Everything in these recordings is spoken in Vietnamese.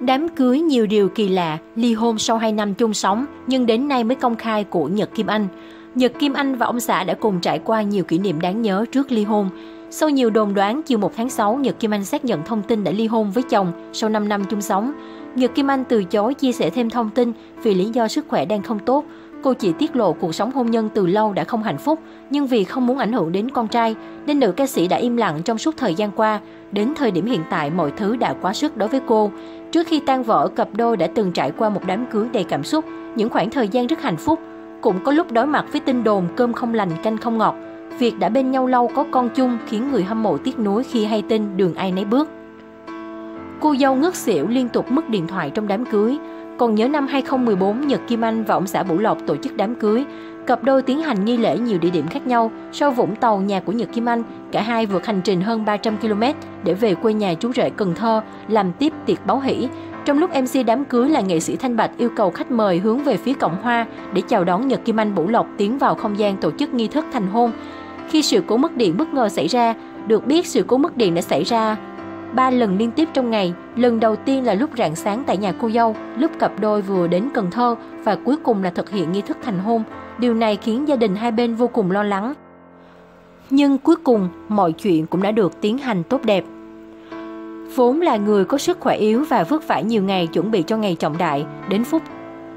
Đám cưới nhiều điều kỳ lạ, ly hôn sau 2 năm chung sống nhưng đến nay mới công khai của Nhật Kim Anh. Nhật Kim Anh và ông xã đã cùng trải qua nhiều kỷ niệm đáng nhớ trước ly hôn. Sau nhiều đồn đoán, chiều 1 tháng 6, Nhật Kim Anh xác nhận thông tin đã ly hôn với chồng sau 5 năm chung sống. Nhật Kim Anh từ chối chia sẻ thêm thông tin vì lý do sức khỏe đang không tốt. Cô chỉ tiết lộ cuộc sống hôn nhân từ lâu đã không hạnh phúc, nhưng vì không muốn ảnh hưởng đến con trai, nên nữ ca sĩ đã im lặng trong suốt thời gian qua. Đến thời điểm hiện tại, mọi thứ đã quá sức đối với cô. Trước khi tan vỡ, cặp đôi đã từng trải qua một đám cưới đầy cảm xúc, những khoảng thời gian rất hạnh phúc. Cũng có lúc đối mặt với tin đồn cơm không lành canh không ngọt. Việc đã bên nhau lâu có con chung khiến người hâm mộ tiếc nuối khi hay tin đường ai nấy bước. Cô dâu ngất xỉu liên tục mất điện thoại trong đám cưới. Còn nhớ năm 2014, Nhật Kim Anh và ông xã Vũ Lộc tổ chức đám cưới. Cặp đôi tiến hành nghi lễ nhiều địa điểm khác nhau. Sau Vũng Tàu, nhà của Nhật Kim Anh, cả hai vượt hành trình hơn 300 km để về quê nhà chú rể Cần Thơ làm tiếp tiệc báo hỷ. Trong lúc MC đám cưới là nghệ sĩ Thanh Bạch yêu cầu khách mời hướng về phía cổng hoa để chào đón Nhật Kim Anh Vũ Lộc tiến vào không gian tổ chức nghi thức thành hôn. Khi sự cố mất điện bất ngờ xảy ra, được biết sự cố mất điện đã xảy ra ba lần liên tiếp trong ngày. Lần đầu tiên là lúc rạng sáng tại nhà cô dâu, lúc cặp đôi vừa đến Cần Thơ và cuối cùng là thực hiện nghi thức thành hôn. Điều này khiến gia đình hai bên vô cùng lo lắng. Nhưng cuối cùng, mọi chuyện cũng đã được tiến hành tốt đẹp. Vốn là người có sức khỏe yếu và vất vả nhiều ngày chuẩn bị cho ngày trọng đại, đến phút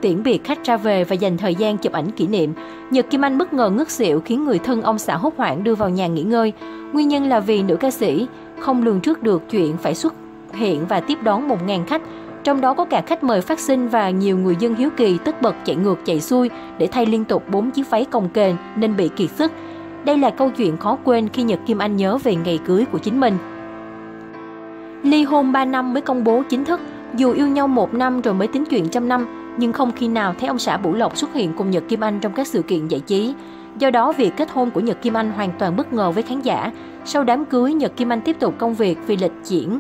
tiễn biệt khách ra về và dành thời gian chụp ảnh kỷ niệm. Nhật Kim Anh bất ngờ ngất xỉu khiến người thân ông xã hốt hoảng đưa vào nhà nghỉ ngơi. Nguyên nhân là vì nữ ca sĩ không lường trước được chuyện phải xuất hiện và tiếp đón 1.000 khách, trong đó có cả khách mời phát sinh và nhiều người dân hiếu kỳ tất bật chạy ngược chạy xuôi để thay liên tục bốn chiếc váy cồng kềnh nên bị kiệt sức. Đây là câu chuyện khó quên khi Nhật Kim Anh nhớ về ngày cưới của chính mình. Ly hôn 3 năm mới công bố chính thức, dù yêu nhau một năm rồi mới tính chuyện trăm năm, nhưng không khi nào thấy ông xã Bủ Lộc xuất hiện cùng Nhật Kim Anh trong các sự kiện giải trí. Do đó, việc kết hôn của Nhật Kim Anh hoàn toàn bất ngờ với khán giả. Sau đám cưới, Nhật Kim Anh tiếp tục công việc vì lịch diễn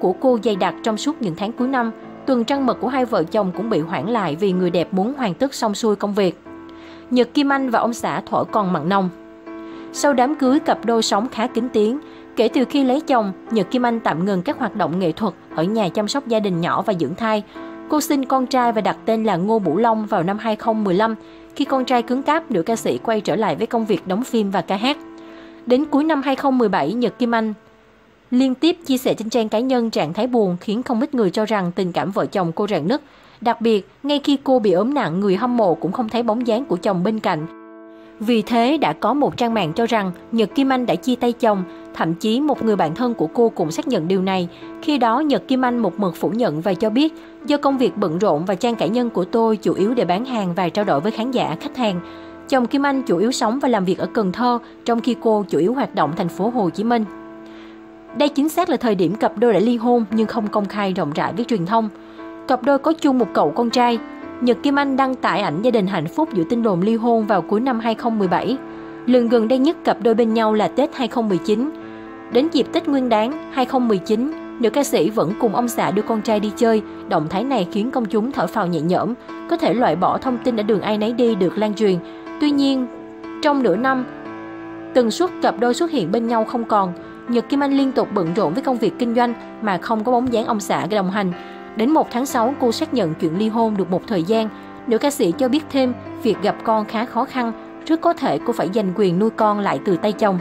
của cô dày đặc trong suốt những tháng cuối năm. Tuần trăng mật của hai vợ chồng cũng bị hoãn lại vì người đẹp muốn hoàn tất xong xuôi công việc. Nhật Kim Anh và ông xã thổi còn mặn nồng. Sau đám cưới, cặp đôi sống khá kín tiếng. Kể từ khi lấy chồng, Nhật Kim Anh tạm ngừng các hoạt động nghệ thuật ở nhà chăm sóc gia đình nhỏ và dưỡng thai. Cô sinh con trai và đặt tên là Ngô Bủ Long vào năm 2015. Khi con trai cứng cáp, nữ ca sĩ quay trở lại với công việc đóng phim và ca hát. Đến cuối năm 2017, Nhật Kim Anh liên tiếp chia sẻ trên trang cá nhân trạng thái buồn khiến không ít người cho rằng tình cảm vợ chồng cô rạn nứt. Đặc biệt, ngay khi cô bị ốm nặng, người hâm mộ cũng không thấy bóng dáng của chồng bên cạnh. Vì thế đã có một trang mạng cho rằng Nhật Kim Anh đã chia tay chồng, thậm chí một người bạn thân của cô cũng xác nhận điều này. Khi đó Nhật Kim Anh một mực phủ nhận và cho biết do công việc bận rộn và trang cá nhân của tôi chủ yếu để bán hàng và trao đổi với khán giả, khách hàng. Chồng Kim Anh chủ yếu sống và làm việc ở Cần Thơ, trong khi cô chủ yếu hoạt động thành phố Hồ Chí Minh. Đây chính xác là thời điểm cặp đôi đã ly hôn nhưng không công khai rộng rãi với truyền thông. Cặp đôi có chung một cậu con trai. Nhật Kim Anh đăng tải ảnh gia đình hạnh phúc giữa tin đồn ly hôn vào cuối năm 2017. Lần gần đây nhất cặp đôi bên nhau là Tết 2019. Đến dịp Tết Nguyên đán 2019, nữ ca sĩ vẫn cùng ông xã đưa con trai đi chơi. Động thái này khiến công chúng thở phào nhẹ nhõm, có thể loại bỏ thông tin đã đường ai nấy đi được lan truyền. Tuy nhiên, trong nửa năm, tần suất cặp đôi xuất hiện bên nhau không còn. Nhật Kim Anh liên tục bận rộn với công việc kinh doanh mà không có bóng dáng ông xã đồng hành. Đến 1 tháng 6, cô xác nhận chuyện ly hôn được một thời gian. Nữ ca sĩ cho biết thêm, việc gặp con khá khó khăn, rất có thể cô phải giành quyền nuôi con lại từ tay chồng.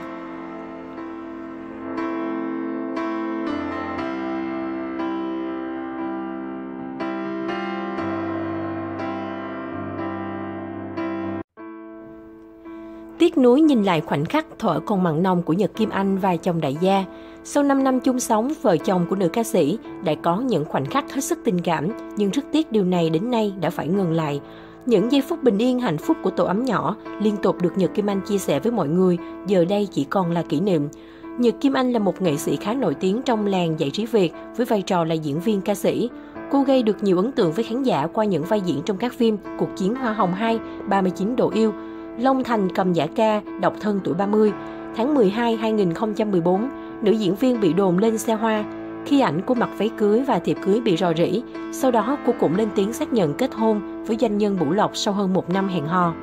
Tiếc nuối nhìn lại khoảnh khắc thở còn mặn nồng của Nhật Kim Anh và chồng đại gia. Sau 5 năm chung sống, vợ chồng của nữ ca sĩ đã có những khoảnh khắc hết sức tình cảm, nhưng rất tiếc điều này đến nay đã phải ngừng lại. Những giây phút bình yên hạnh phúc của tổ ấm nhỏ liên tục được Nhật Kim Anh chia sẻ với mọi người, giờ đây chỉ còn là kỷ niệm. Nhật Kim Anh là một nghệ sĩ khá nổi tiếng trong làng giải trí Việt với vai trò là diễn viên ca sĩ. Cô gây được nhiều ấn tượng với khán giả qua những vai diễn trong các phim Cuộc chiến Hoa Hồng 2, 39 độ yêu, Long Thành cầm giả ca, độc thân tuổi 30. Tháng 12 2014, nữ diễn viên bị đồn lên xe hoa. Khi ảnh cô mặc váy cưới và thiệp cưới bị rò rỉ, sau đó cô cũng lên tiếng xác nhận kết hôn với doanh nhân Bủ Lộc sau hơn một năm hẹn hò.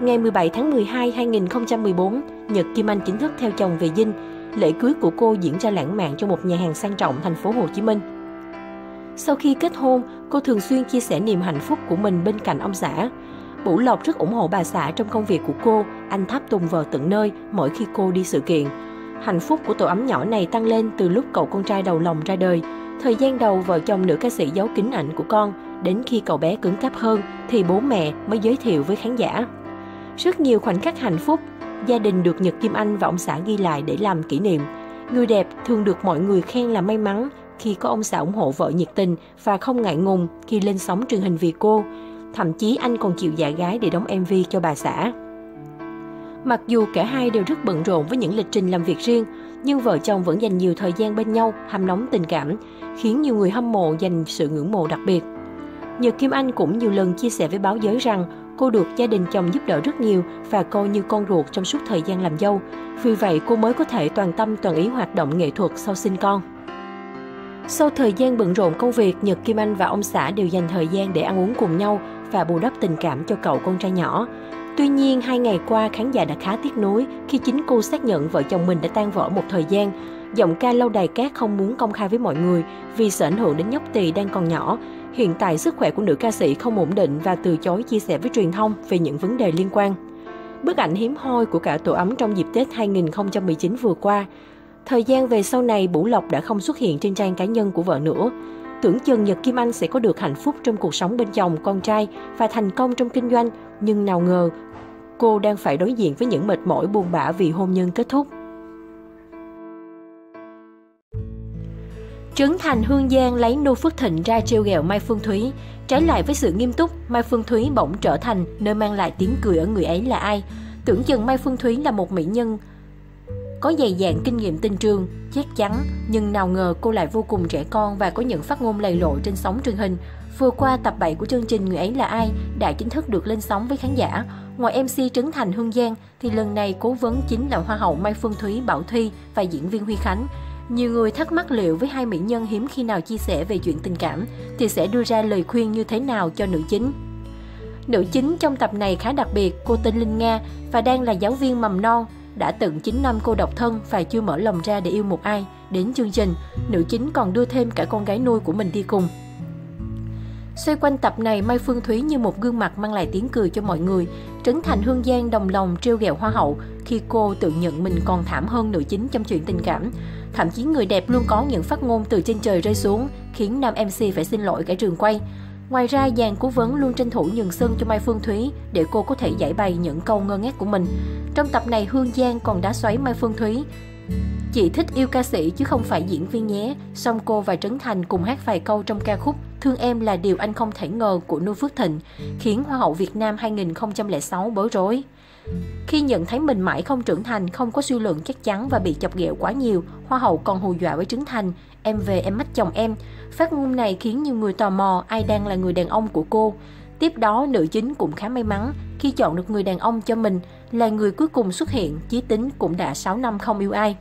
Ngày 17 tháng 12 2014, Nhật Kim Anh chính thức theo chồng về Dinh. Lễ cưới của cô diễn ra lãng mạn trong một nhà hàng sang trọng thành phố Hồ Chí Minh. Sau khi kết hôn, cô thường xuyên chia sẻ niềm hạnh phúc của mình bên cạnh ông xã. Bủ Lộc rất ủng hộ bà xã trong công việc của cô, anh tháp tùng vào tận nơi mỗi khi cô đi sự kiện. Hạnh phúc của tổ ấm nhỏ này tăng lên từ lúc cậu con trai đầu lòng ra đời. Thời gian đầu vợ chồng nữ ca sĩ giấu kín ảnh của con, đến khi cậu bé cứng cáp hơn thì bố mẹ mới giới thiệu với khán giả. Rất nhiều khoảnh khắc hạnh phúc, gia đình được Nhật Kim Anh và ông xã ghi lại để làm kỷ niệm. Người đẹp thường được mọi người khen là may mắn khi có ông xã ủng hộ vợ nhiệt tình và không ngại ngùng khi lên sóng truyền hình vì cô. Thậm chí anh còn chịu giả gái để đóng MV cho bà xã. Mặc dù cả hai đều rất bận rộn với những lịch trình làm việc riêng, nhưng vợ chồng vẫn dành nhiều thời gian bên nhau, hâm nóng tình cảm, khiến nhiều người hâm mộ dành sự ngưỡng mộ đặc biệt. Nhật Kim Anh cũng nhiều lần chia sẻ với báo giới rằng cô được gia đình chồng giúp đỡ rất nhiều và coi như con ruột trong suốt thời gian làm dâu. Vì vậy cô mới có thể toàn tâm toàn ý hoạt động nghệ thuật sau sinh con. Sau thời gian bận rộn công việc, Nhật Kim Anh và ông xã đều dành thời gian để ăn uống cùng nhau và bù đắp tình cảm cho cậu con trai nhỏ. Tuy nhiên, hai ngày qua khán giả đã khá tiếc nuối khi chính cô xác nhận vợ chồng mình đã tan vỡ một thời gian. Giọng ca lâu đài cát không muốn công khai với mọi người vì sợ ảnh hưởng đến nhóc tỳ đang còn nhỏ. Hiện tại sức khỏe của nữ ca sĩ không ổn định và từ chối chia sẻ với truyền thông về những vấn đề liên quan. Bức ảnh hiếm hoi của cả tổ ấm trong dịp Tết 2019 vừa qua. Thời gian về sau này, Bủ Lộc đã không xuất hiện trên trang cá nhân của vợ nữa. Tưởng chừng Nhật Kim Anh sẽ có được hạnh phúc trong cuộc sống bên chồng, con trai và thành công trong kinh doanh, nhưng nào ngờ cô đang phải đối diện với những mệt mỏi buồn bã vì hôn nhân kết thúc. Trấn Thành Hương Giang lấy Nô Phước Thịnh ra trêu ghẹo Mai Phương Thúy. Trái lại với sự nghiêm túc, Mai Phương Thúy bỗng trở thành nơi mang lại tiếng cười ở người ấy là ai. Tưởng chừng Mai Phương Thúy là một mỹ nhân có dày dạn kinh nghiệm tinh trường, chắc chắn, nhưng nào ngờ cô lại vô cùng trẻ con và có những phát ngôn lầy lộ trên sóng truyền hình. Vừa qua tập 7 của chương trình Người ấy là ai đã chính thức được lên sóng với khán giả. Ngoài MC Trấn Thành Hương Giang thì lần này cố vấn chính là Hoa hậu Mai Phương Thúy Bảo Thi và diễn viên Huy Khánh. Nhiều người thắc mắc liệu với hai mỹ nhân hiếm khi nào chia sẻ về chuyện tình cảm thì sẽ đưa ra lời khuyên như thế nào cho nữ chính. Nữ chính trong tập này khá đặc biệt, cô tên Linh Nga và đang là giáo viên mầm non. Đã từng 9 năm cô độc thân và chưa mở lòng ra để yêu một ai. Đến chương trình, nữ chính còn đưa thêm cả con gái nuôi của mình đi cùng. Xoay quanh tập này, Mai Phương Thúy như một gương mặt mang lại tiếng cười cho mọi người. Trấn Thành Hương Giang đồng lòng trêu ghẹo Hoa hậu khi cô tự nhận mình còn thảm hơn nữ chính trong chuyện tình cảm. Thậm chí người đẹp luôn có những phát ngôn từ trên trời rơi xuống, khiến nam MC phải xin lỗi cả trường quay. Ngoài ra, dàn cố vấn luôn tranh thủ nhường sân cho Mai Phương Thúy để cô có thể giải bày những câu ngơ ngác của mình. Trong tập này, Hương Giang còn đá xoáy Mai Phương Thúy. Chị thích yêu ca sĩ chứ không phải diễn viên nhé. Song cô và Trấn Thành cùng hát vài câu trong ca khúc Thương em là điều anh không thể ngờ của Noo Phước Thịnh, khiến Hoa hậu Việt Nam 2006 bối rối. Khi nhận thấy mình mãi không trưởng thành, không có suy luận chắc chắn và bị chọc ghẹo quá nhiều, Hoa hậu còn hù dọa với Trấn Thành, em về em mất chồng em. Phát ngôn này khiến nhiều người tò mò ai đang là người đàn ông của cô. Tiếp đó, nữ chính cũng khá may mắn khi chọn được người đàn ông cho mình, là người cuối cùng xuất hiện, chí tính cũng đã 6 năm không yêu ai.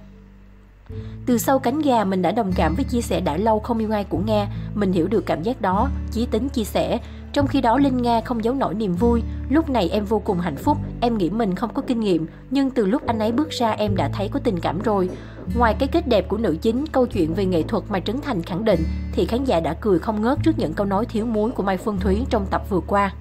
Từ sau cánh gà mình đã đồng cảm với chia sẻ đã lâu không yêu ai của Nga, mình hiểu được cảm giác đó, chí tính chia sẻ. Trong khi đó Linh Nga không giấu nổi niềm vui, lúc này em vô cùng hạnh phúc, em nghĩ mình không có kinh nghiệm, nhưng từ lúc anh ấy bước ra em đã thấy có tình cảm rồi. Ngoài cái kết đẹp của nữ chính, câu chuyện về nghệ thuật mà Trấn Thành khẳng định, thì khán giả đã cười không ngớt trước những câu nói thiếu muối của Mai Phương Thúy trong tập vừa qua.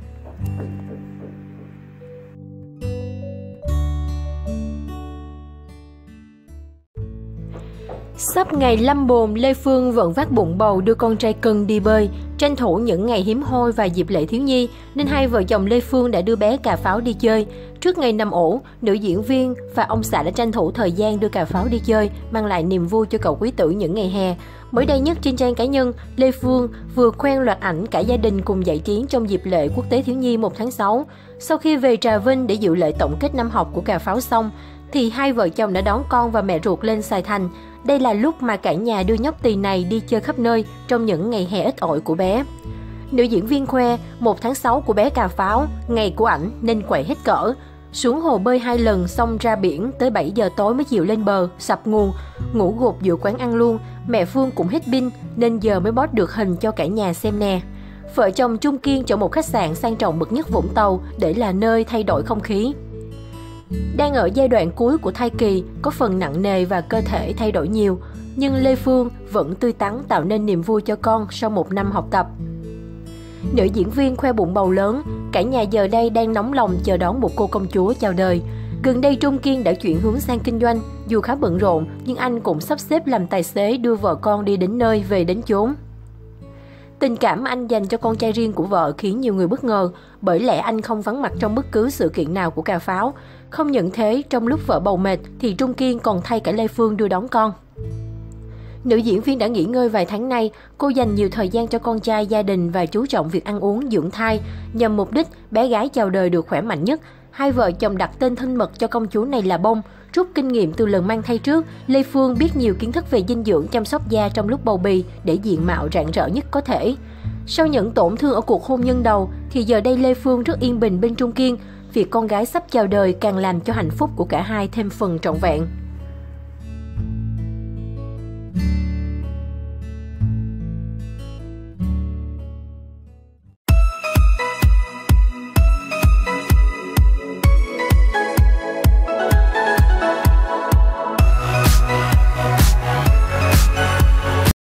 Sắp ngày lâm bồn, Lê Phương vẫn vác bụng bầu đưa con trai cưng đi bơi. Tranh thủ những ngày hiếm hoi và dịp lễ thiếu nhi, nên hai vợ chồng Lê Phương đã đưa bé cà pháo đi chơi. Trước ngày nằm ổ, nữ diễn viên và ông xã đã tranh thủ thời gian đưa cà pháo đi chơi, mang lại niềm vui cho cậu quý tử những ngày hè. Mới đây nhất trên trang cá nhân, Lê Phương vừa khoe loạt ảnh cả gia đình cùng giải trí trong dịp lễ quốc tế thiếu nhi 1 tháng 6. Sau khi về Trà Vinh để dự lễ tổng kết năm học của cà pháo xong, thì hai vợ chồng đã đón con và mẹ ruột lên Sài Thành. Đây là lúc mà cả nhà đưa nhóc tỳ này đi chơi khắp nơi trong những ngày hè ít ỏi của bé. Nữ diễn viên khoe, một tháng 6 của bé cà pháo, ngày của ảnh nên quậy hết cỡ. Xuống hồ bơi hai lần xong ra biển tới 7 giờ tối mới chịu lên bờ, sập nguồn, ngủ gục giữa quán ăn luôn. Mẹ Phương cũng hết pin nên giờ mới post được hình cho cả nhà xem nè. Vợ chồng Trung Kiên chọn một khách sạn sang trọng bậc nhất Vũng Tàu để là nơi thay đổi không khí. Đang ở giai đoạn cuối của thai kỳ, có phần nặng nề và cơ thể thay đổi nhiều. nhưng Lê Phương vẫn tươi tắn tạo nên niềm vui cho con sau một năm học tập. Nữ diễn viên khoe bụng bầu lớn, cả nhà giờ đây đang nóng lòng chờ đón một cô công chúa chào đời. Gần đây Trung Kiên đã chuyển hướng sang kinh doanh, dù khá bận rộn nhưng anh cũng sắp xếp làm tài xế đưa vợ con đi đến nơi về đến chốn. Tình cảm anh dành cho con trai riêng của vợ khiến nhiều người bất ngờ, bởi lẽ anh không vắng mặt trong bất cứ sự kiện nào của cà pháo. Không những thế, trong lúc vợ bầu mệt thì Trung Kiên còn thay cả Lê Phương đưa đón con. Nữ diễn viên đã nghỉ ngơi vài tháng nay, cô dành nhiều thời gian cho con trai, gia đình và chú trọng việc ăn uống, dưỡng thai, nhằm mục đích bé gái chào đời được khỏe mạnh nhất. Hai vợ chồng đặt tên thân mật cho công chúa này là Bông. Rút kinh nghiệm từ lần mang thai trước, Lê Phương biết nhiều kiến thức về dinh dưỡng chăm sóc da trong lúc bầu bì để diện mạo rạng rỡ nhất có thể. Sau những tổn thương ở cuộc hôn nhân đầu, thì giờ đây Lê Phương rất yên bình bên Trung Kiên. Việc con gái sắp chào đời càng làm cho hạnh phúc của cả hai thêm phần trọn vẹn.